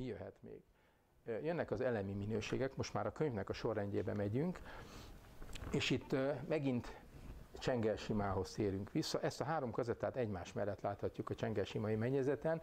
mi jöhet még? Jönnek az elemi minőségek, most már a könyvnek a sorrendjébe megyünk, és itt megint Csengelsimához térünk vissza. Ezt a három kazettát egymás mellett láthatjuk a Csengelsimai mennyezeten.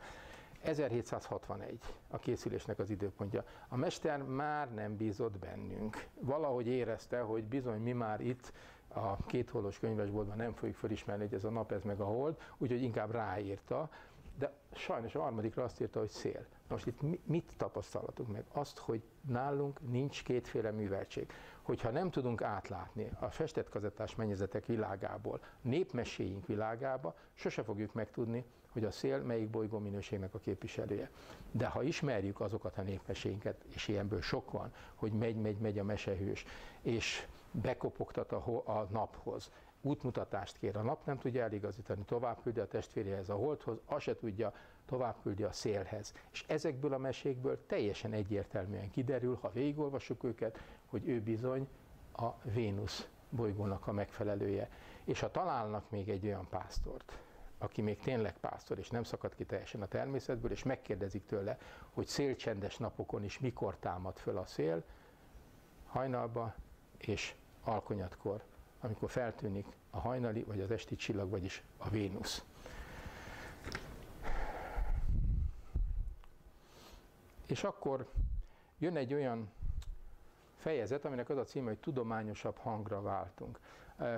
1761 a készülésnek az időpontja. A mester már nem bízott bennünk. Valahogy érezte, hogy bizony mi már itt a kétholos könyvesboltban nem fogjuk felismerni, hogy ez a nap, ez meg a hold, úgyhogy inkább ráírta, de sajnos a harmadikra azt írta, hogy szél. Most itt mit tapasztalatunk meg? Azt, hogy nálunk nincs kétféle műveltség. Hogyha nem tudunk átlátni a festett kazettás mennyezetek világából, népmeséink világába, sose fogjuk megtudni, hogy a szél melyik bolygó minőségnek a képviselője. De ha ismerjük azokat a népmeséinket, és ilyenből sok van, hogy megy, megy, megy a mesehős, és bekopogtat a, a naphoz, útmutatást kér a nap, nem tudja eligazítani, tovább küldi a testvérjehez a holdhoz, azt se tudja, tovább küldi a szélhez. És ezekből a mesékből teljesen egyértelműen kiderül, ha végigolvasjuk őket, hogy ő bizony a Vénusz bolygónak a megfelelője. És ha találnak még egy olyan pásztort, aki még tényleg pásztor, és nem szakad ki teljesen a természetből, és megkérdezik tőle, hogy szélcsendes napokon is mikor támad föl a szél, hajnalba és alkonyatkor amikor feltűnik a hajnali vagy az esti csillag, vagyis a Vénusz. És akkor jön egy olyan fejezet, aminek az a címe, hogy tudományosabb hangra váltunk.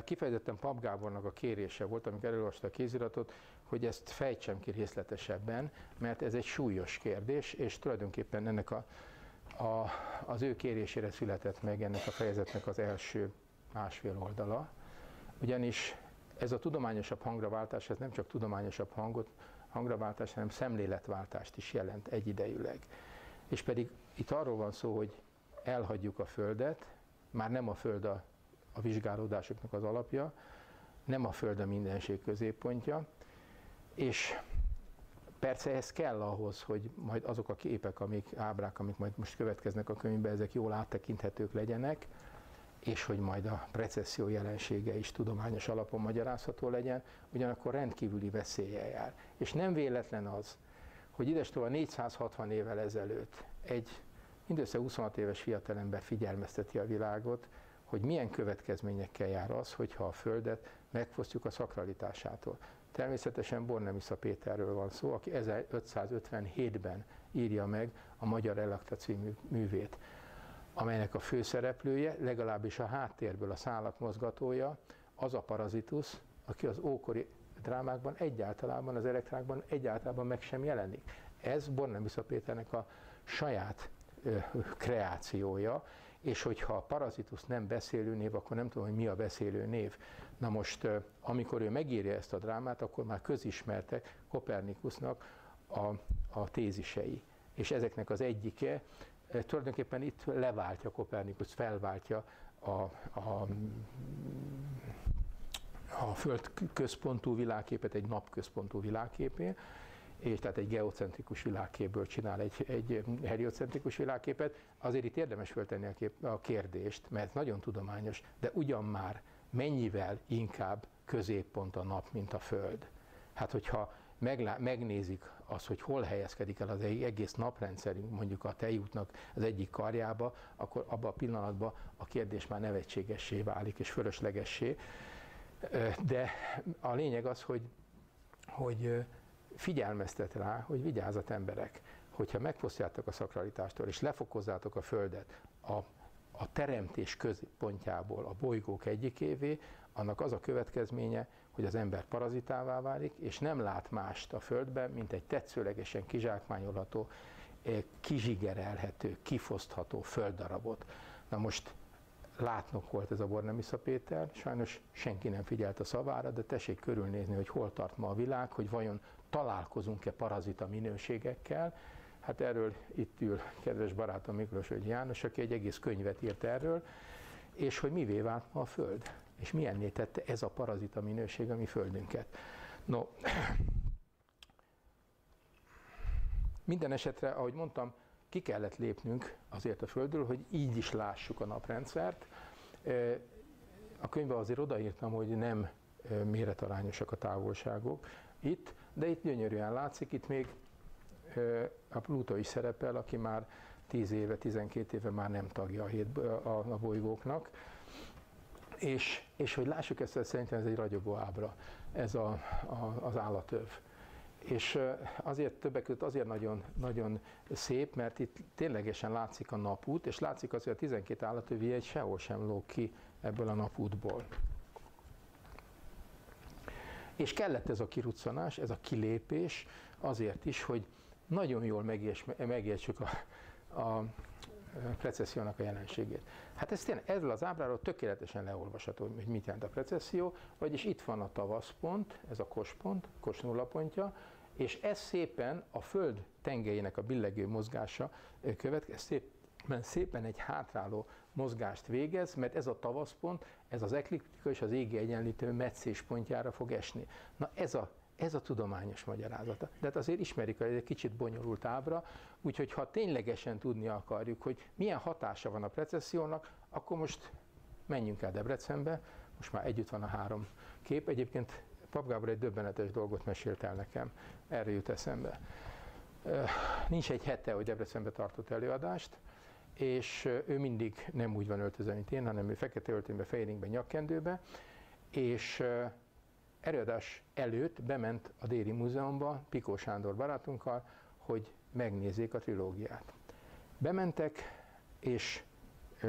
Kifejezetten Pap Gábornak a kérése volt, amikor elolvasta a kéziratot, hogy ezt fejtsem ki részletesebben, mert ez egy súlyos kérdés, és tulajdonképpen ennek a, a, az ő kérésére született meg ennek a fejezetnek az első másfél oldala, ugyanis ez a tudományosabb hangraváltás, ez nem csak tudományosabb hangot, hangraváltás, hanem szemléletváltást is jelent egyidejűleg. És pedig itt arról van szó, hogy elhagyjuk a Földet, már nem a Föld a, a vizsgálódásoknak az alapja, nem a Föld a mindenség középpontja, és persze ez kell ahhoz, hogy majd azok a képek, amik ábrák, amik majd most következnek a könyvben, ezek jól áttekinthetők legyenek, és hogy majd a precesszió jelensége is tudományos alapon magyarázható legyen, ugyanakkor rendkívüli veszélye jár. És nem véletlen az, hogy idestől a 460 évvel ezelőtt egy mindössze 26 éves fiatalember figyelmezteti a világot, hogy milyen következményekkel jár az, hogyha a Földet megfosztjuk a szakralitásától. Természetesen Bornemisza Péterről van szó, aki 1557-ben írja meg a Magyar Elakta című művét amelynek a főszereplője, legalábbis a háttérből a szálak mozgatója, az a parazitus, aki az ókori drámákban egyáltalában, az elektrákban egyáltalán meg sem jelenik. Ez Bornemisza Péternek a saját ö, kreációja, és hogyha a parazitus nem beszélő név, akkor nem tudom, hogy mi a beszélő név. Na most, amikor ő megírja ezt a drámát, akkor már közismertek Kopernikusnak a, a tézisei. És ezeknek az egyike tulajdonképpen itt leváltja Kopernikus, felváltja a, a, a föld központú világképet egy napközpontú világképé, és tehát egy geocentrikus világképből csinál egy, egy heliocentrikus világképet, azért itt érdemes föltenni a, kép, a kérdést, mert nagyon tudományos, de ugyan már mennyivel inkább középpont a nap, mint a Föld. Hát hogyha meglá- megnézik azt, hogy hol helyezkedik el az egész naprendszerünk, mondjuk a tejútnak az egyik karjába, akkor abban a pillanatban a kérdés már nevetségessé válik és fölöslegessé. De a lényeg az, hogy, hogy figyelmeztet rá, hogy vigyázat emberek, hogyha megfosztjátok a szakralitástól, és lefokozzátok a Földet a, a teremtés központjából a bolygók egyikévé, annak az a következménye, hogy az ember parazitává válik, és nem lát mást a Földben, mint egy tetszőlegesen kizsákmányolható, kizsigerelhető, kifosztható földdarabot. Na most látnok volt ez a Bornemisza Péter, sajnos senki nem figyelt a szavára, de tessék körülnézni, hogy hol tart ma a világ, hogy vajon találkozunk-e parazita minőségekkel. Hát erről itt ül kedves barátom Miklós János, aki egy egész könyvet írt erről, és hogy mivé vált ma a Föld és milyenné tette ez a parazita minőség a mi földünket. No, minden esetre, ahogy mondtam, ki kellett lépnünk azért a Földről, hogy így is lássuk a naprendszert. A könyvben azért odaírtam, hogy nem méretarányosak a távolságok itt, de itt gyönyörűen látszik, itt még a Pluto is szerepel, aki már 10 éve, 12 éve már nem tagja a, hét, a, a bolygóknak. És, és hogy lássuk ezt, szerintem ez egy ragyogó ábra, ez a, a, az állatöv. És azért többek között azért nagyon, nagyon szép, mert itt ténylegesen látszik a napút, és látszik az, hogy a 12 állatövi egy sehol sem lóg ki ebből a napútból. És kellett ez a kiruccanás, ez a kilépés azért is, hogy nagyon jól megértsük a, a precessziónak a jelenségét. Hát ez tényleg, ezzel az ábráról tökéletesen leolvasható, hogy mit jelent a precesszió, vagyis itt van a tavaszpont, ez a kospont, kos nullapontja, és ez szépen a Föld tengelyének a billegő mozgása következik, szépen, szépen egy hátráló mozgást végez, mert ez a tavaszpont, ez az ekliptika és az égi egyenlítő meccés pontjára fog esni. Na ez a ez a tudományos magyarázata. De hát azért ismerik, hogy ez egy kicsit bonyolult ábra, úgyhogy ha ténylegesen tudni akarjuk, hogy milyen hatása van a precessziónak, akkor most menjünk el Debrecenbe, most már együtt van a három kép. Egyébként Pap Gábor egy döbbenetes dolgot mesélt el nekem, erre jut eszembe. Nincs egy hete, hogy Debrecenbe tartott előadást, és ő mindig nem úgy van öltözve, mint én, hanem ő fekete öltönybe, fejéringbe, nyakkendőbe, és előadás előtt bement a Déri Múzeumba Pikó Sándor barátunkkal, hogy megnézzék a trilógiát. Bementek, és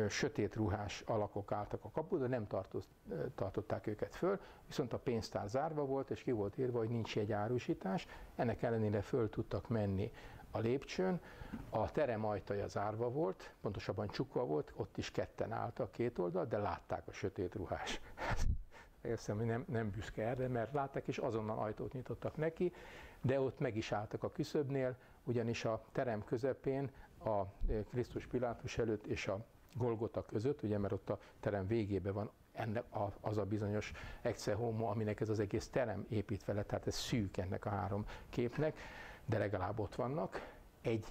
sötét ruhás alakok álltak a kapuda, nem tartott, ö, tartották őket föl, viszont a pénztár zárva volt, és ki volt írva, hogy nincs egy árusítás, ennek ellenére föl tudtak menni a lépcsőn, a terem ajtaja zárva volt, pontosabban csukva volt, ott is ketten álltak két oldal, de látták a sötét ruhás Érszem, hogy nem, nem büszke erre, mert látták, és azonnal ajtót nyitottak neki, de ott meg is álltak a küszöbnél, ugyanis a terem közepén a e, Krisztus Pilátus előtt és a Golgota között, ugye, mert ott a terem végében van ennek a, az a bizonyos exe homo, aminek ez az egész terem építve lett, tehát ez szűk ennek a három képnek, de legalább ott vannak. Egy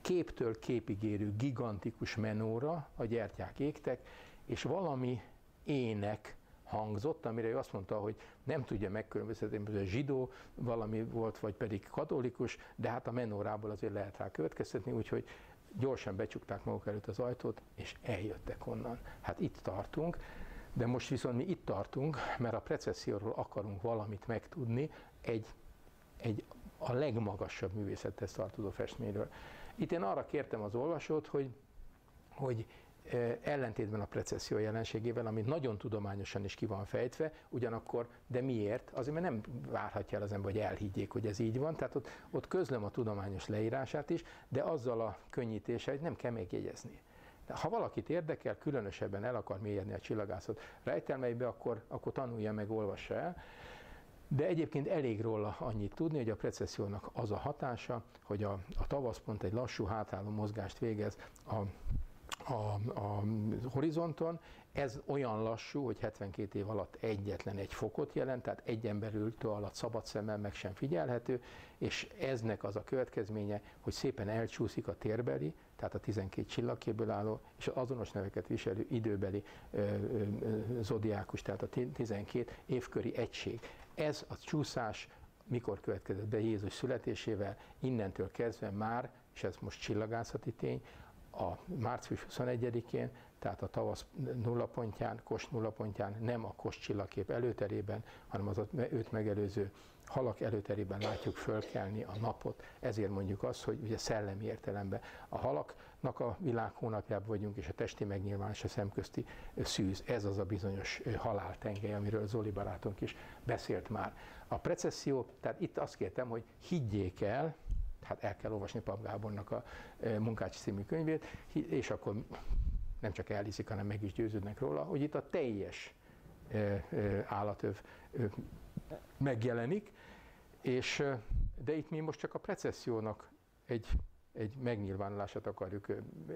képtől képig érő gigantikus menóra a gyertyák égtek, és valami ének hangzott, amire ő azt mondta, hogy nem tudja megkülönböztetni, hogy a zsidó valami volt, vagy pedig katolikus, de hát a menórából azért lehet rá következtetni, úgyhogy gyorsan becsukták maguk előtt az ajtót, és eljöttek onnan. Hát itt tartunk, de most viszont mi itt tartunk, mert a precesszióról akarunk valamit megtudni, egy, egy a legmagasabb művészethez tartozó festményről. Itt én arra kértem az olvasót, hogy, hogy ellentétben a precesszió jelenségével, ami nagyon tudományosan is ki van fejtve, ugyanakkor, de miért? Azért, mert nem várhatja el az ember, hogy elhiggyék, hogy ez így van, tehát ott, ott közlöm a tudományos leírását is, de azzal a könnyítéssel, hogy nem kell megjegyezni. De ha valakit érdekel, különösebben el akar mélyedni a csillagászat rejtelmeibe, akkor, akkor tanulja meg, olvassa el. De egyébként elég róla annyit tudni, hogy a precessziónak az a hatása, hogy a, a tavaszpont egy lassú hátálló mozgást végez a a, a horizonton. Ez olyan lassú, hogy 72 év alatt egyetlen egy fokot jelent, tehát egy ember ültő alatt szabad szemmel meg sem figyelhető, és eznek az a következménye, hogy szépen elcsúszik a térbeli, tehát a 12 csillagkéből álló és azonos neveket viselő időbeli ö, ö, zodiákus, tehát a 12 évköri egység. Ez a csúszás mikor következett be Jézus születésével, innentől kezdve már, és ez most csillagászati tény, a március 21-én, tehát a tavasz nullapontján, Kos nullapontján, nem a Kos csillagkép előterében, hanem az őt megelőző halak előterében látjuk fölkelni a napot, ezért mondjuk azt, hogy ugye szellemi értelemben a halaknak a világ hónapjában vagyunk, és a testi megnyilvánulás a szemközti szűz, ez az a bizonyos haláltengely, amiről Zoli barátunk is beszélt már. A precesszió, tehát itt azt kértem, hogy higgyék el, hát el kell olvasni Pap Gábornak a Munkács című könyvét, és akkor nem csak elhiszik, hanem meg is győződnek róla, hogy itt a teljes állatöv megjelenik, és, de itt mi most csak a precessziónak egy, egy megnyilvánulását akarjuk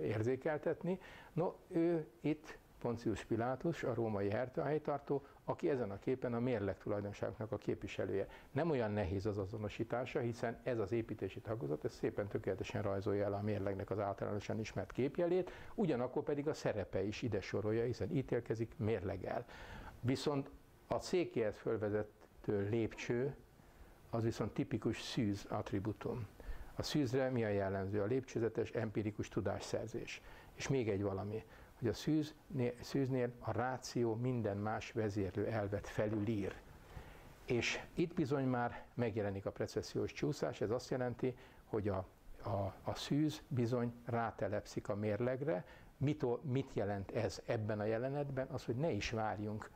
érzékeltetni. No, ő itt Poncius Pilátus, a római helytartó, aki ezen a képen a mérleg tulajdonságnak a képviselője. Nem olyan nehéz az azonosítása, hiszen ez az építési tagozat, ez szépen tökéletesen rajzolja el a mérlegnek az általánosan ismert képjelét, ugyanakkor pedig a szerepe is ide sorolja, hiszen ítélkezik, mérlegel. Viszont a székéhez fölvezető lépcső, az viszont tipikus szűz attributum. A szűzre mi a jellemző? A lépcsőzetes empirikus tudásszerzés. És még egy valami, hogy a szűznél, szűznél a ráció minden más vezérlő elvet felülír. És itt bizony már megjelenik a precessziós csúszás, ez azt jelenti, hogy a, a, a szűz bizony rátelepszik a mérlegre. Mit, mit jelent ez ebben a jelenetben? Az, hogy ne is várjunk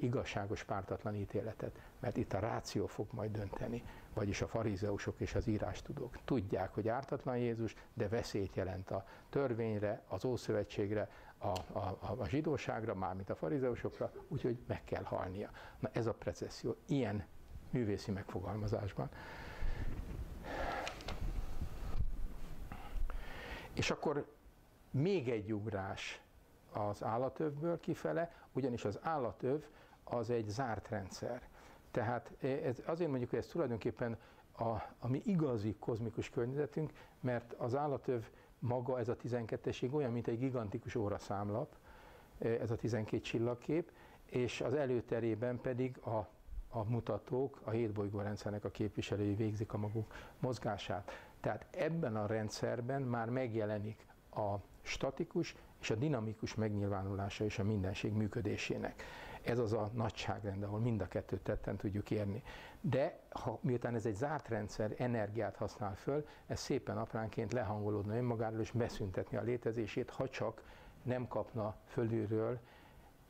igazságos, pártatlan ítéletet, mert itt a ráció fog majd dönteni, vagyis a farizeusok és az írástudók. Tudják, hogy ártatlan Jézus, de veszélyt jelent a törvényre, az Ószövetségre, a, a, a zsidóságra, mármint a farizeusokra, úgyhogy meg kell halnia. Na ez a precesszió, ilyen művészi megfogalmazásban. És akkor még egy ugrás az állatövből kifele, ugyanis az állatöv az egy zárt rendszer. Tehát ez, azért mondjuk, hogy ez tulajdonképpen a, a mi igazi kozmikus környezetünk, mert az állatöv maga, ez a 12-esség olyan, mint egy gigantikus óraszámlap, ez a 12 csillagkép, és az előterében pedig a, a mutatók, a hétbolygórendszernek a képviselői végzik a maguk mozgását. Tehát ebben a rendszerben már megjelenik a statikus és a dinamikus megnyilvánulása is a mindenség működésének. Ez az a nagyságrend, ahol mind a kettőt tetten tudjuk érni. De ha, miután ez egy zárt rendszer, energiát használ föl, ez szépen apránként lehangolódna önmagáról és beszüntetni a létezését, ha csak nem kapna fölülről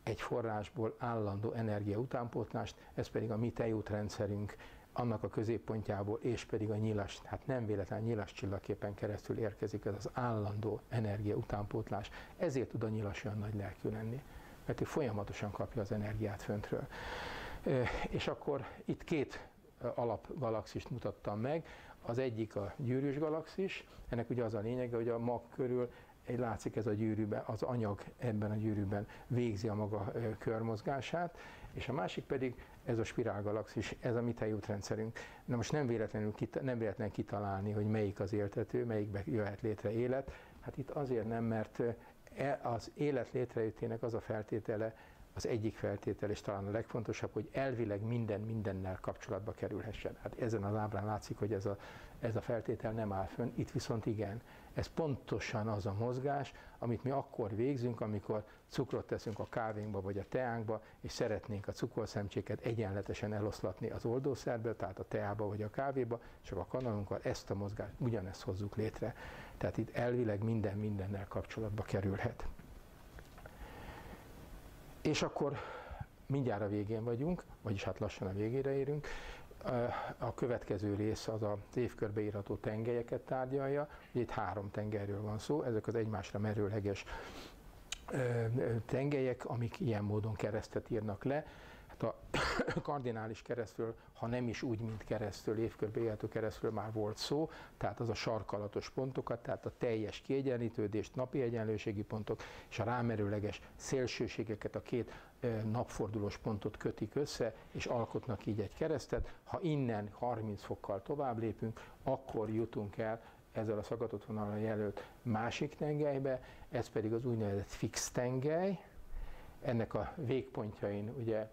egy forrásból állandó energia utánpótlást, ez pedig a mi tejútrendszerünk annak a középpontjából, és pedig a nyilas, hát nem véletlen nyilas csillagképen keresztül érkezik ez az állandó energia utánpótlás. Ezért tud a nyilas olyan nagy lelkű lenni, mert ő folyamatosan kapja az energiát föntről. És akkor itt két alapgalaxist mutattam meg. Az egyik a gyűrűs galaxis, ennek ugye az a lényege, hogy a mag körül egy látszik ez a gyűrűben, az anyag ebben a gyűrűben végzi a maga körmozgását, és a másik pedig ez a spirálgalaxis, ez a mi tejútrendszerünk. Na most nem véletlenül, nem véletlenül kitalálni, hogy melyik az éltető, melyikbe jöhet létre élet. Hát itt azért nem, mert az élet létrejöttének az a feltétele, az egyik feltétel, és talán a legfontosabb, hogy elvileg minden mindennel kapcsolatba kerülhessen. Hát ezen az ábrán látszik, hogy ez a, ez a feltétel nem áll fönn, itt viszont igen. Ez pontosan az a mozgás, amit mi akkor végzünk, amikor cukrot teszünk a kávénkba vagy a teánkba, és szeretnénk a cukorszemcséket egyenletesen eloszlatni az oldószerbe, tehát a teába vagy a kávéba, csak a kanalunkkal ezt a mozgást ugyanezt hozzuk létre. Tehát itt elvileg minden mindennel kapcsolatba kerülhet. És akkor mindjárt a végén vagyunk, vagyis hát lassan a végére érünk. A következő rész az az évkörbeírható tengelyeket tárgyalja. Itt három tengelyről van szó, ezek az egymásra merőleges tengelyek, amik ilyen módon keresztet írnak le. A kardinális keresztről, ha nem is úgy, mint keresztről, évkörbeélhető keresztről már volt szó, tehát az a sarkalatos pontokat, tehát a teljes kiegyenlítődést, napi egyenlőségi pontok és a rámerőleges szélsőségeket, a két napfordulós pontot kötik össze, és alkotnak így egy keresztet. Ha innen 30 fokkal tovább lépünk, akkor jutunk el ezzel a szakadott vonalra jelölt másik tengelybe, ez pedig az úgynevezett fix tengely. Ennek a végpontjain ugye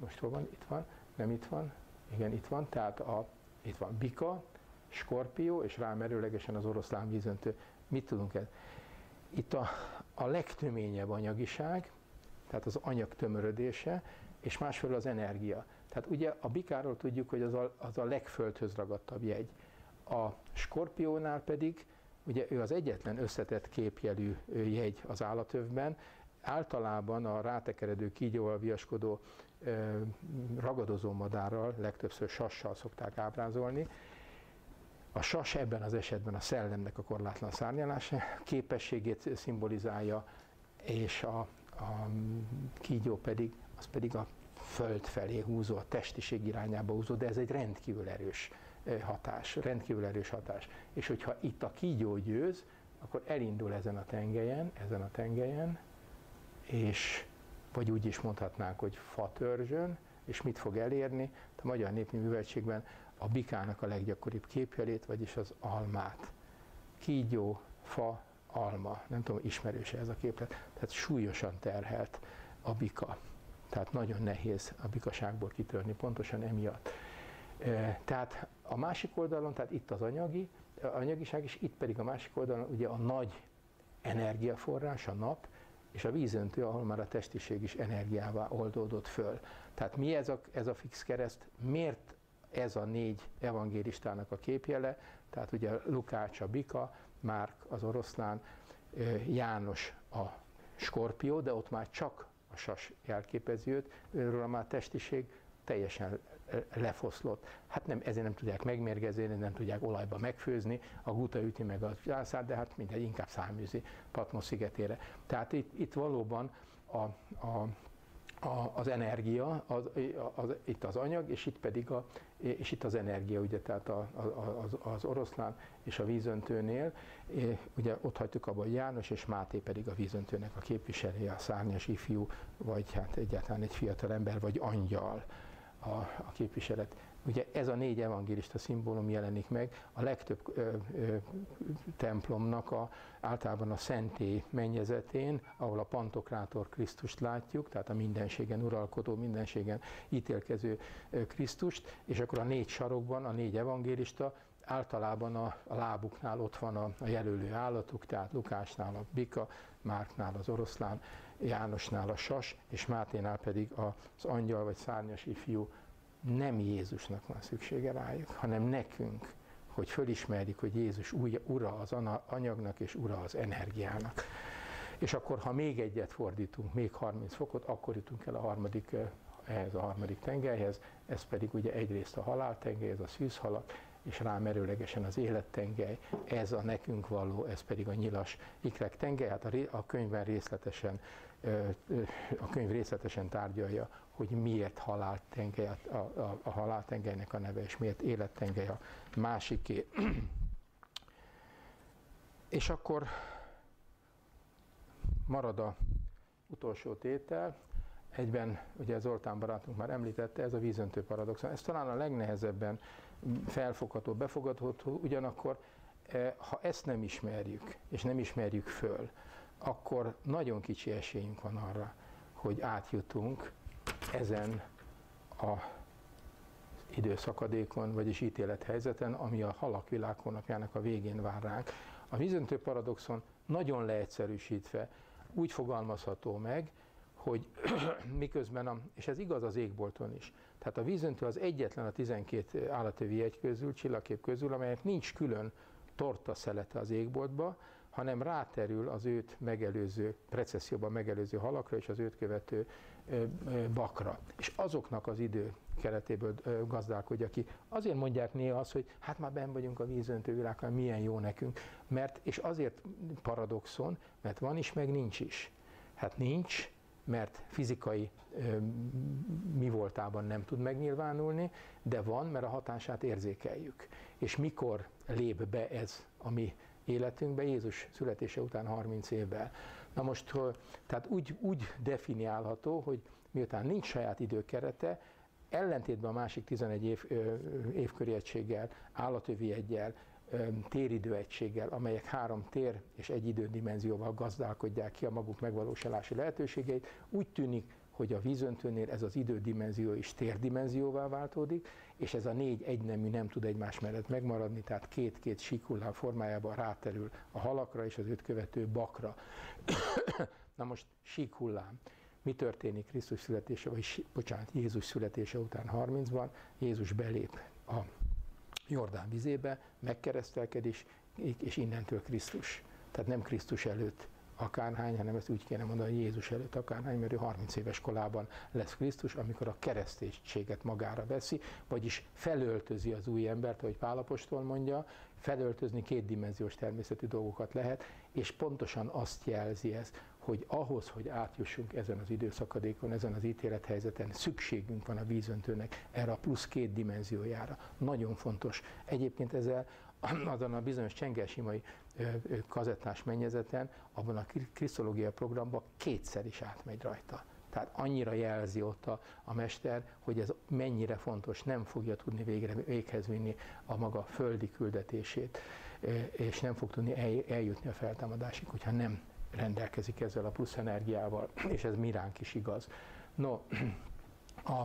most hol van? Itt van? Nem itt van? Igen, itt van. Tehát a, itt van bika, skorpió, és rámerőlegesen az oroszlán vízöntő. Mit tudunk ez? Itt a, a legtöményebb anyagiság, tehát az anyag tömörödése, és másfelől az energia. Tehát ugye a bikáról tudjuk, hogy az a, az a legföldhöz ragadtabb jegy. A skorpiónál pedig, ugye ő az egyetlen összetett képjelű jegy az állatövben, általában a rátekeredő kígyóval viaskodó ragadozó madárral, legtöbbször sassal szokták ábrázolni. A sas ebben az esetben a szellemnek a korlátlan szárnyalása képességét szimbolizálja, és a, a kígyó pedig, az pedig a föld felé húzó, a testiség irányába húzó, de ez egy rendkívül erős hatás, rendkívül erős hatás. És hogyha itt a kígyó győz, akkor elindul ezen a tengelyen, ezen a tengelyen, és vagy úgy is mondhatnánk, hogy fatörzsön, és mit fog elérni? A magyar népműveltségben a bikának a leggyakoribb képjelét, vagyis az almát. Kígyó, fa, alma. Nem tudom, ismerős ez a képlet. Tehát súlyosan terhelt a bika. Tehát nagyon nehéz a bikaságból kitörni, pontosan emiatt. Tehát a másik oldalon, tehát itt az anyagi, anyagiság, és itt pedig a másik oldalon ugye a nagy energiaforrás, a nap, és a vízöntő, ahol már a testiség is energiává oldódott föl. Tehát mi ez a, ez a fix kereszt, miért ez a négy evangélistának a képjele, tehát ugye Lukács a bika, Márk az oroszlán, János a skorpió, de ott már csak a sas jelképezi őt, őről már testiség teljesen lefoszlott. Hát nem, ezért nem tudják megmérgezni, nem tudják olajba megfőzni, a guta üti meg a gyászát, de hát mindegy, inkább száműzi Patmos szigetére. Tehát itt, itt valóban a, a a, az energia, az, az, itt az anyag, és itt pedig a, és itt az energia, ugye, tehát a, a, az, az oroszlán és a vízöntőnél, ugye ott hagytuk abban, hogy János és Máté pedig a vízöntőnek a képviselője, a szárnyas ifjú, vagy hát egyáltalán egy fiatal ember, vagy angyal a, a képviselet. Ugye ez a négy evangélista szimbólum jelenik meg, a legtöbb ö, ö, templomnak a, általában a szentély mennyezetén, ahol a pantokrátor Krisztust látjuk, tehát a mindenségen uralkodó, mindenségen ítélkező Krisztust, és akkor a négy sarokban a négy evangélista általában a, a lábuknál ott van a, a jelölő állatuk, tehát Lukásnál a bika, Márknál az oroszlán, Jánosnál a sas, és Máténál pedig az angyal vagy szárnyas ifjú nem Jézusnak van szüksége rájuk, hanem nekünk, hogy fölismerjük, hogy Jézus ura az anyagnak és ura az energiának. És akkor, ha még egyet fordítunk, még 30 fokot, akkor jutunk el a harmadik, ehhez a harmadik tengelyhez, ez pedig ugye egyrészt a haláltengely, ez a szűzhalak, és rámerőlegesen az élettengely, ez a nekünk való, ez pedig a nyilas ikrek tengely. Hát a, a könyvben részletesen, a könyv részletesen tárgyalja, hogy miért haláltengely, a, a, a haláltengelynek a neve, és miért élettengely a másiké. és akkor marad a utolsó tétel, egyben, ugye Zoltán barátunk már említette, ez a vízöntő paradoxon. Ez talán a legnehezebben felfogható, befogadható, ugyanakkor eh, ha ezt nem ismerjük, és nem ismerjük föl, akkor nagyon kicsi esélyünk van arra, hogy átjutunk ezen a időszakadékon, vagyis ítélethelyzeten, ami a halak világhónapjának a végén vár ránk. A vízöntő paradoxon nagyon leegyszerűsítve úgy fogalmazható meg, hogy miközben, a, és ez igaz az égbolton is, tehát a vízöntő az egyetlen a 12 állatövi egy közül, csillagkép közül, amelyek nincs külön torta szelete az égboltba, hanem ráterül az őt megelőző, precesszióban megelőző halakra és az őt követő bakra. És azoknak az idő keretéből gazdálkodja ki. Azért mondják néha azt, hogy hát már benn vagyunk a vízöntő világban, milyen jó nekünk. Mert, és azért paradoxon, mert van is, meg nincs is. Hát nincs, mert fizikai mi voltában nem tud megnyilvánulni, de van, mert a hatását érzékeljük. És mikor lép be ez a mi életünkbe Jézus születése után 30 évvel. Na most, tehát úgy, úgy definiálható, hogy miután nincs saját időkerete, ellentétben a másik 11 év, évköri egységgel, állatövi egyel, téridőegységgel, amelyek három tér és egy idődimenzióval gazdálkodják ki a maguk megvalósulási lehetőségeit, úgy tűnik, hogy a vízöntőnél ez az idődimenzió is térdimenzióvá váltódik, és ez a négy egynemű nem tud egymás mellett megmaradni, tehát két-két síkullám formájában ráterül a halakra és az őt követő bakra. Na most síkhullám. Mi történik Krisztus születése, vagy bocsánat, Jézus születése után 30-ban? Jézus belép a Jordán vizébe, megkeresztelkedés, és innentől Krisztus. Tehát nem Krisztus előtt akárhány, hanem ezt úgy kéne mondani, hogy Jézus előtt akárhány, mert ő 30 éves kolában lesz Krisztus, amikor a kereszténységet magára veszi, vagyis felöltözi az új embert, ahogy Pálapostól mondja, felöltözni kétdimenziós természetű dolgokat lehet, és pontosan azt jelzi ez, hogy ahhoz, hogy átjussunk ezen az időszakadékon, ezen az ítélethelyzeten, szükségünk van a vízöntőnek erre a plusz két dimenziójára. Nagyon fontos. Egyébként ezzel azon a bizonyos csengelsimai kazettás mennyezeten, abban a krisztológia programban kétszer is átmegy rajta. Tehát annyira jelzi ott a, a mester, hogy ez mennyire fontos, nem fogja tudni végre, véghez vinni a maga földi küldetését, és nem fog tudni el, eljutni a feltámadásig, hogyha nem rendelkezik ezzel a plusz energiával, és ez miránk is igaz. No, a,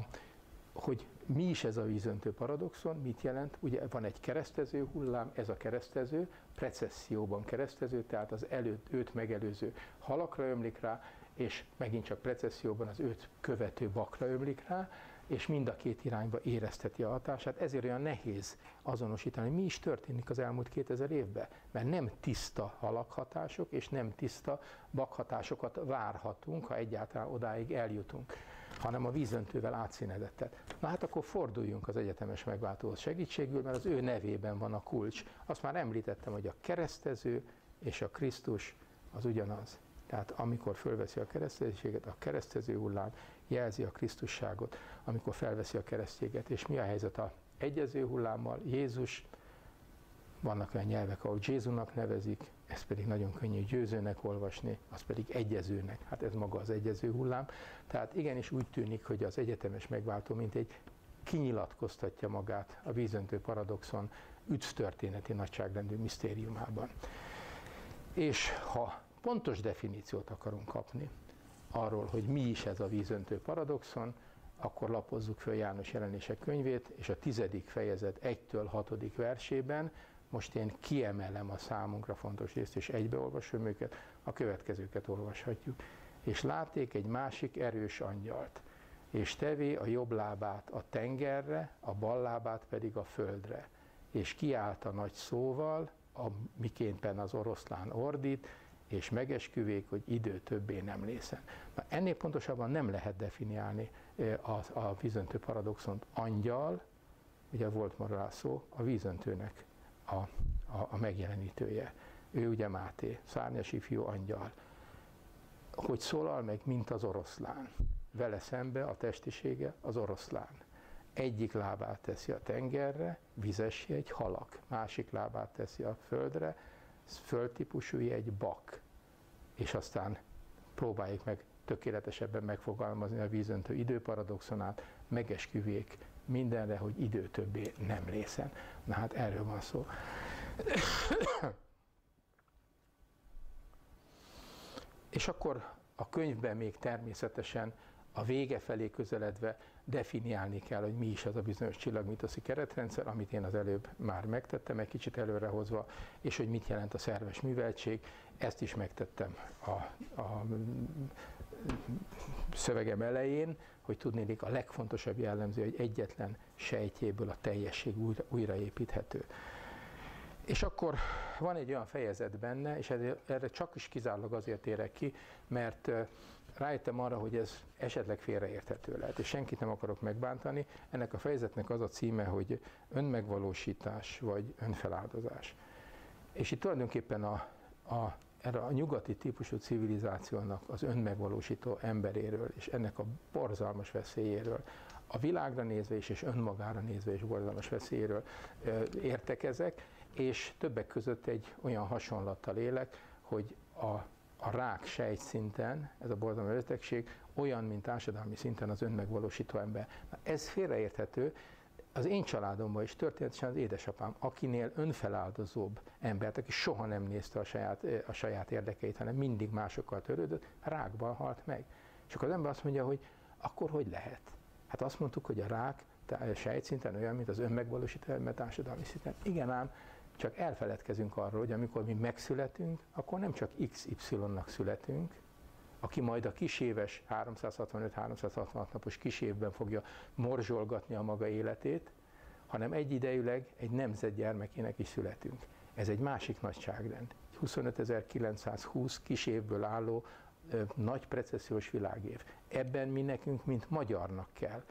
hogy mi is ez a vízöntő paradoxon? Mit jelent? Ugye van egy keresztező hullám, ez a keresztező, precesszióban keresztező, tehát az előtt, őt megelőző halakra ömlik rá, és megint csak precesszióban az őt követő bakra ömlik rá, és mind a két irányba érezteti a hatását, ezért olyan nehéz azonosítani, mi is történik az elmúlt 2000 évben, mert nem tiszta halakhatások és nem tiszta bakhatásokat várhatunk, ha egyáltalán odáig eljutunk, hanem a vízöntővel átszínedettet. Na hát akkor forduljunk az egyetemes megváltóhoz segítségül, mert az ő nevében van a kulcs. Azt már említettem, hogy a keresztező és a Krisztus az ugyanaz. Tehát amikor fölveszi a keresztezőséget, a keresztező hullám jelzi a Krisztusságot, amikor felveszi a keresztséget. És mi a helyzet a egyező hullámmal? Jézus, vannak olyan nyelvek, ahol Jézusnak nevezik, ez pedig nagyon könnyű győzőnek olvasni, az pedig egyezőnek. Hát ez maga az egyező hullám. Tehát igenis úgy tűnik, hogy az egyetemes megváltó, mint egy kinyilatkoztatja magát a vízöntő paradoxon történeti nagyságrendű misztériumában. És ha pontos definíciót akarunk kapni arról, hogy mi is ez a vízöntő paradoxon, akkor lapozzuk föl János jelenések könyvét, és a tizedik fejezet 1-től 6. versében, most én kiemelem a számunkra fontos részt, és egybeolvasom őket, a következőket olvashatjuk. És látték egy másik erős angyalt, és tevé a jobb lábát a tengerre, a bal lábát pedig a földre, és kiállt a nagy szóval, a mikénten az oroszlán ordít, és megesküvék, hogy idő többé nem lészen. Na, ennél pontosabban nem lehet definiálni a, a vízöntő paradoxont. Angyal, ugye volt ma szó, a vízöntőnek a, a, a megjelenítője. Ő ugye Máté, szárnyas ifjú angyal. Hogy szólal meg, mint az oroszlán. Vele szembe a testisége az oroszlán. Egyik lábát teszi a tengerre, vizessé egy halak, másik lábát teszi a földre, földtípusú egy bak, és aztán próbáljuk meg tökéletesebben megfogalmazni a vízöntő időparadoxonát, megesküvék mindenre, hogy idő többé nem lészen. Na hát erről van szó. és akkor a könyvben még természetesen a vége felé közeledve definiálni kell, hogy mi is az a bizonyos csillagmitoszi keretrendszer, amit én az előbb már megtettem, egy kicsit előrehozva, és hogy mit jelent a szerves műveltség, ezt is megtettem a, a szövegem elején, hogy tudnék a legfontosabb jellemző, hogy egyetlen sejtjéből a teljesség újra, újraépíthető. És akkor van egy olyan fejezet benne, és erre csak is kizárólag azért érek ki, mert rájöttem arra, hogy ez esetleg félreérthető lehet, és senkit nem akarok megbántani. Ennek a fejezetnek az a címe, hogy önmegvalósítás vagy önfeláldozás. És itt tulajdonképpen a, a, erre a nyugati típusú civilizációnak az önmegvalósító emberéről és ennek a borzalmas veszélyéről, a világra nézve is, és önmagára nézve is borzalmas veszélyéről értekezek, és többek között egy olyan hasonlattal élek, hogy a a rák sejtszinten, ez a borzalmas betegség, olyan, mint társadalmi szinten az önmegvalósító ember. Na, ez félreérthető, az én családomban is történetesen az édesapám, akinél önfeláldozóbb embert, aki soha nem nézte a saját, a saját érdekeit, hanem mindig másokkal törődött, rákban halt meg. És akkor az ember azt mondja, hogy akkor hogy lehet? Hát azt mondtuk, hogy a rák sejtszinten olyan, mint az önmegvalósító ember társadalmi szinten. Igen ám, csak elfeledkezünk arról, hogy amikor mi megszületünk, akkor nem csak XY-nak születünk, aki majd a kiséves 365-366 napos kisévben fogja morzsolgatni a maga életét, hanem egyidejűleg egy nemzet gyermekének is születünk. Ez egy másik nagyságrend. 25.920 kisévből álló ö, nagy precessziós világév. Ebben mi nekünk, mint magyarnak kell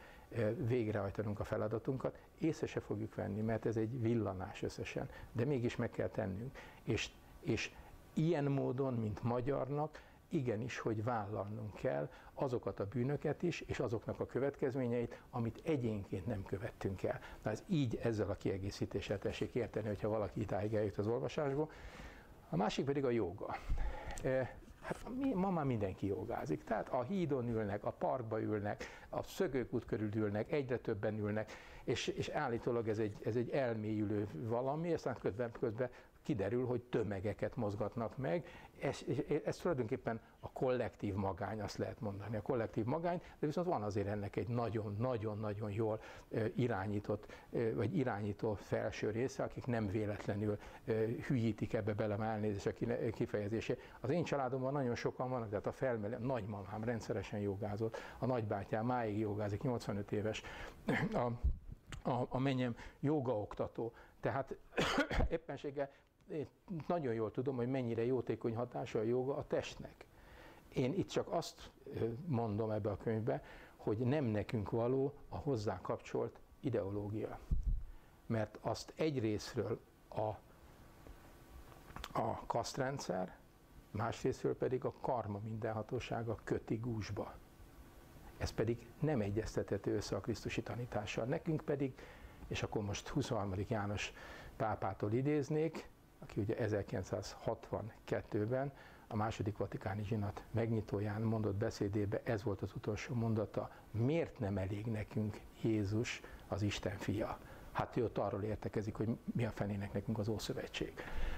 végrehajtanunk a feladatunkat, észre se fogjuk venni, mert ez egy villanás összesen, de mégis meg kell tennünk. És, és ilyen módon, mint magyarnak, igenis, hogy vállalnunk kell azokat a bűnöket is, és azoknak a következményeit, amit egyénként nem követtünk el. Na ez így ezzel a kiegészítéssel tessék érteni, hogyha valaki idáig eljut az olvasásból. A másik pedig a joga. Hát mi, ma már mindenki jogázik. Tehát a hídon ülnek, a parkba ülnek, a szögőkút körül ülnek, egyre többen ülnek, és, és állítólag ez egy, ez egy elmélyülő valami, aztán közben, közben kiderül, hogy tömegeket mozgatnak meg. Ez, ez tulajdonképpen a kollektív magány, azt lehet mondani, a kollektív magány, de viszont van azért ennek egy nagyon-nagyon-nagyon jól irányított, vagy irányító felső része, akik nem véletlenül hülyítik ebbe bele a elnézés a kifejezésé. Az én családomban nagyon sokan vannak, tehát a felmelő, nagymamám rendszeresen jogázott, a nagybátyám máig jogázik, 85 éves, a, a, a menyem jogaoktató, tehát éppenséggel én nagyon jól tudom, hogy mennyire jótékony hatása a joga a testnek. Én itt csak azt mondom ebbe a könyvbe, hogy nem nekünk való a hozzá kapcsolt ideológia. Mert azt egyrésztről a, a kasztrendszer, másrésztről pedig a karma mindenhatósága köti gúzsba. Ez pedig nem egyeztethető össze a Krisztusi tanítással. Nekünk pedig, és akkor most 23. János pápától idéznék, aki ugye 1962-ben a második vatikáni zsinat megnyitóján mondott beszédébe, ez volt az utolsó mondata, miért nem elég nekünk Jézus az Isten fia? Hát ő ott arról értekezik, hogy mi a fenének nekünk az Ószövetség.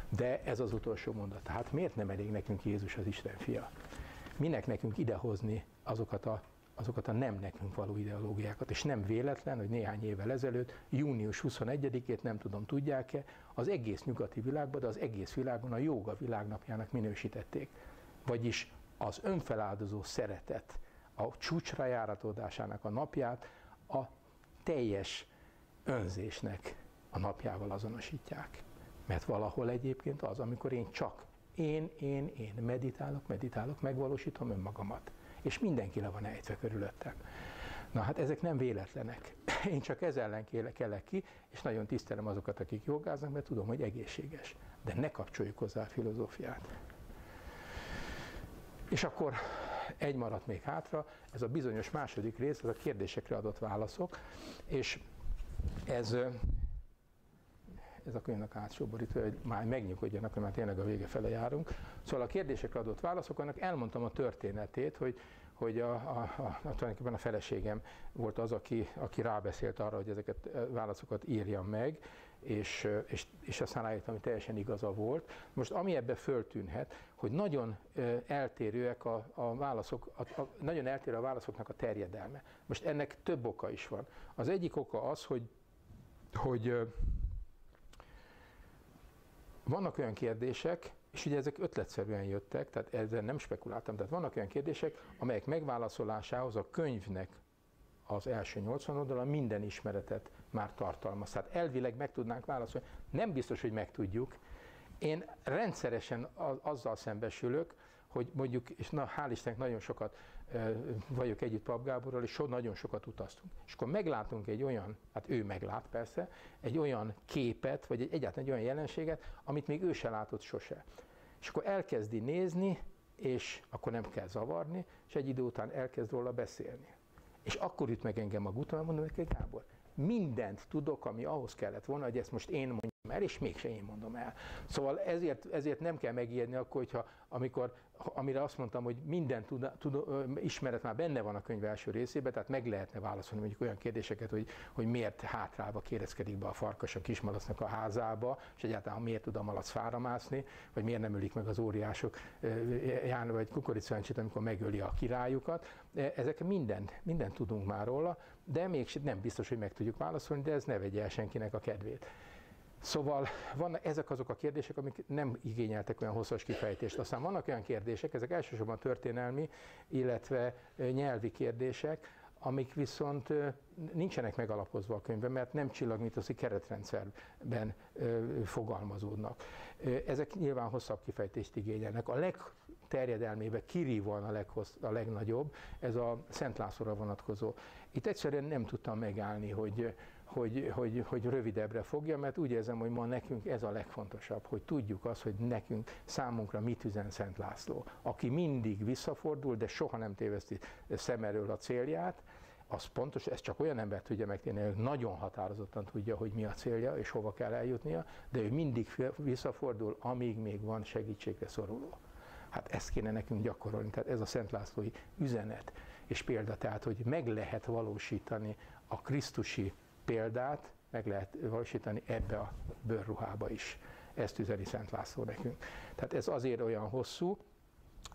De ez az utolsó mondat. Hát miért nem elég nekünk Jézus az Isten fia? Minek nekünk idehozni azokat a azokat a nem nekünk való ideológiákat. És nem véletlen, hogy néhány évvel ezelőtt, június 21-ét, nem tudom, tudják-e, az egész nyugati világban, de az egész világon a joga világnapjának minősítették. Vagyis az önfeláldozó szeretet, a csúcsra járatódásának a napját a teljes önzésnek a napjával azonosítják. Mert valahol egyébként az, amikor én csak én, én, én meditálok, meditálok, megvalósítom önmagamat és mindenki le van ejtve körülöttem. Na hát ezek nem véletlenek. Én csak ez ellen kellek ki, és nagyon tisztelem azokat, akik jogáznak, mert tudom, hogy egészséges. De ne kapcsoljuk hozzá a filozófiát. És akkor egy maradt még hátra, ez a bizonyos második rész, ez a kérdésekre adott válaszok, és ez ez a könyvnek átsóborítva, hogy már megnyugodjanak, mert tényleg a vége fele járunk. Szóval a kérdésekre adott válaszok, annak elmondtam a történetét, hogy hogy a, a, a, tulajdonképpen a feleségem volt az, aki, aki rábeszélt arra, hogy ezeket a válaszokat írjam meg, és, és, és aztán rájöttem, hogy teljesen igaza volt. Most ami ebbe föltűnhet, hogy nagyon eltérőek a, a válaszok, a, a, nagyon eltérő a válaszoknak a terjedelme. Most ennek több oka is van. Az egyik oka az, hogy, hogy vannak olyan kérdések, és ugye ezek ötletszerűen jöttek, tehát ezzel nem spekuláltam, tehát vannak olyan kérdések, amelyek megválaszolásához a könyvnek az első 80 oldala minden ismeretet már tartalmaz. Tehát elvileg meg tudnánk válaszolni. Nem biztos, hogy meg tudjuk. Én rendszeresen azzal szembesülök, hogy mondjuk, és na, hál' Istennek nagyon sokat vagyok együtt Pap Gáborral, és so, nagyon sokat utaztunk. És akkor meglátunk egy olyan, hát ő meglát persze, egy olyan képet, vagy egy, egyáltalán egy olyan jelenséget, amit még ő se látott sose. És akkor elkezdi nézni, és akkor nem kell zavarni, és egy idő után elkezd róla beszélni. És akkor üt meg engem a guton, mondom neki, Gábor, mindent tudok, ami ahhoz kellett volna, hogy ezt most én mondjam el, és mégse én mondom el. Szóval ezért, ezért nem kell megijedni akkor, hogyha amikor, amire azt mondtam, hogy minden tud, tud, ismeret már benne van a könyv első részében, tehát meg lehetne válaszolni mondjuk olyan kérdéseket, hogy, hogy miért hátrálva kérezkedik be a farkas a kismalacnak a házába, és egyáltalán miért tud a malac fára mászni, vagy miért nem ölik meg az óriások Ján vagy kukoricáncsét, amikor megöli a királyukat. Ezek mindent, mindent tudunk már róla, de még nem biztos, hogy meg tudjuk válaszolni, de ez ne vegye el senkinek a kedvét. Szóval vannak ezek azok a kérdések, amik nem igényeltek olyan hosszas kifejtést. Aztán vannak olyan kérdések, ezek elsősorban történelmi, illetve nyelvi kérdések, amik viszont nincsenek megalapozva a könyvben, mert nem csillagmitoszi keretrendszerben fogalmazódnak. Ezek nyilván hosszabb kifejtést igényelnek. A legterjedelmébe kirívóan a, leghossz, a legnagyobb, ez a Szent Lászlóra vonatkozó. Itt egyszerűen nem tudtam megállni, hogy, hogy, hogy, hogy rövidebbre fogja, mert úgy érzem, hogy ma nekünk ez a legfontosabb, hogy tudjuk azt, hogy nekünk, számunkra mit üzen Szent László, aki mindig visszafordul, de soha nem téveszti szem elől a célját, az pontos, ez csak olyan ember tudja megtenni, hogy nagyon határozottan tudja, hogy mi a célja és hova kell eljutnia, de ő mindig visszafordul, amíg még van segítségre szoruló. Hát ezt kéne nekünk gyakorolni, tehát ez a Szent Lászlói üzenet és példa, tehát hogy meg lehet valósítani a Krisztusi példát meg lehet valósítani ebbe a bőrruhába is. ezt üzeni Szent László nekünk. Tehát ez azért olyan hosszú,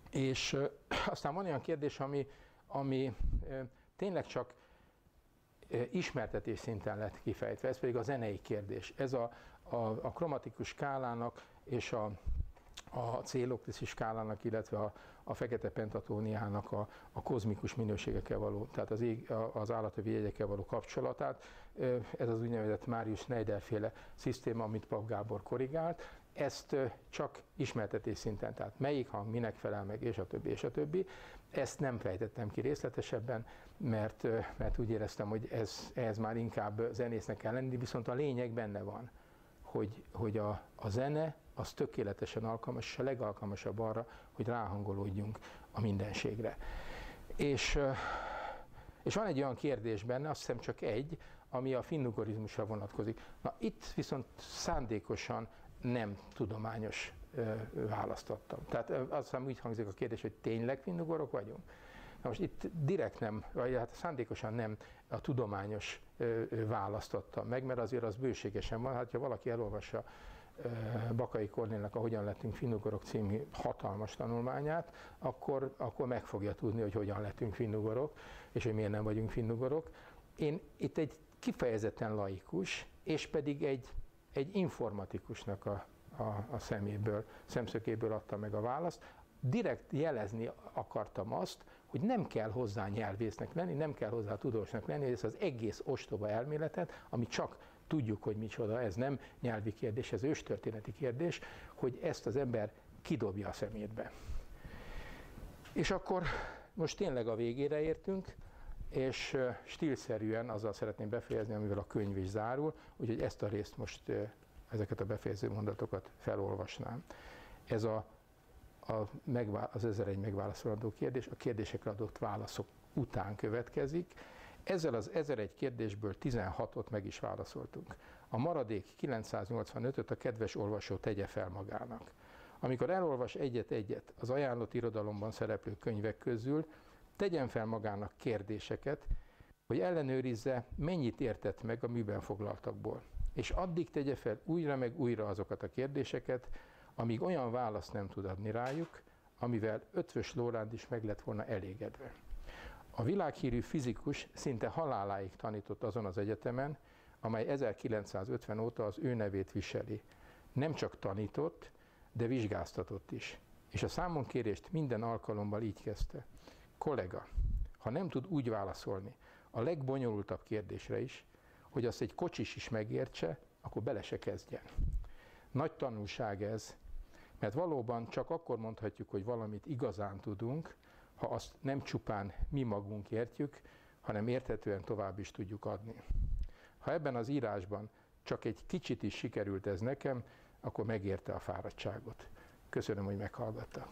és aztán van olyan kérdés, ami, ami tényleg csak ismertetés szinten lett kifejtve, ez pedig a zenei kérdés. Ez a, a, a kromatikus skálának és a, a céloktiszi skálának, illetve a, a fekete pentatóniának a, a kozmikus minőségekkel való, tehát az, ég, az állati jegyekkel való kapcsolatát. Ez az úgynevezett Márius Schneider féle szisztéma, amit Pap Gábor korrigált. Ezt csak ismertetés szinten, tehát melyik hang minek felel meg, és a többi, és a többi. Ezt nem fejtettem ki részletesebben, mert, mert úgy éreztem, hogy ez, ez már inkább zenésznek kell lenni, viszont a lényeg benne van, hogy, hogy a, a zene az tökéletesen alkalmas, és a legalkalmasabb arra, hogy ráhangolódjunk a mindenségre. És, és van egy olyan kérdés benne, azt hiszem csak egy, ami a finnugorizmusra vonatkozik. Na itt viszont szándékosan nem tudományos választottam. Tehát azt hiszem úgy hangzik a kérdés, hogy tényleg finnugorok vagyunk? Na most itt direkt nem, vagy hát szándékosan nem a tudományos választottam meg, mert azért az bőségesen van. Hát ha valaki elolvassa Bakai Kornélnek a Hogyan lettünk finnugorok című hatalmas tanulmányát, akkor, akkor meg fogja tudni, hogy hogyan lettünk finnugorok, és hogy miért nem vagyunk finnugorok. Én itt egy kifejezetten laikus, és pedig egy, egy informatikusnak a, a, a szeméből, szemszökéből adta meg a választ. Direkt jelezni akartam azt, hogy nem kell hozzá nyelvésznek lenni, nem kell hozzá tudósnak lenni, ezt az egész ostoba elméletet, ami csak tudjuk, hogy micsoda, ez nem nyelvi kérdés, ez őstörténeti kérdés, hogy ezt az ember kidobja a szemétbe. És akkor most tényleg a végére értünk, és stílszerűen azzal szeretném befejezni, amivel a könyv is zárul, úgyhogy ezt a részt most, ezeket a befejező mondatokat felolvasnám. Ez a, a megvá- az 1001 megválaszolandó kérdés, a kérdésekre adott válaszok után következik, ezzel az 1001 kérdésből 16-ot meg is válaszoltunk. A maradék 985-öt a kedves olvasó tegye fel magának. Amikor elolvas egyet-egyet az ajánlott irodalomban szereplő könyvek közül, tegyen fel magának kérdéseket, hogy ellenőrizze, mennyit értett meg a műben foglaltakból. És addig tegye fel újra meg újra azokat a kérdéseket, amíg olyan választ nem tud adni rájuk, amivel Ötvös Lóránd is meg lett volna elégedve. A világhírű fizikus szinte haláláig tanított azon az egyetemen, amely 1950 óta az ő nevét viseli. Nem csak tanított, de vizsgáztatott is. És a számonkérést minden alkalommal így kezdte. Kollega, ha nem tud úgy válaszolni a legbonyolultabb kérdésre is, hogy azt egy kocsis is megértse, akkor bele se kezdjen. Nagy tanulság ez, mert valóban csak akkor mondhatjuk, hogy valamit igazán tudunk, ha azt nem csupán mi magunk értjük, hanem érthetően tovább is tudjuk adni. Ha ebben az írásban csak egy kicsit is sikerült ez nekem, akkor megérte a fáradtságot. Köszönöm, hogy meghallgattak.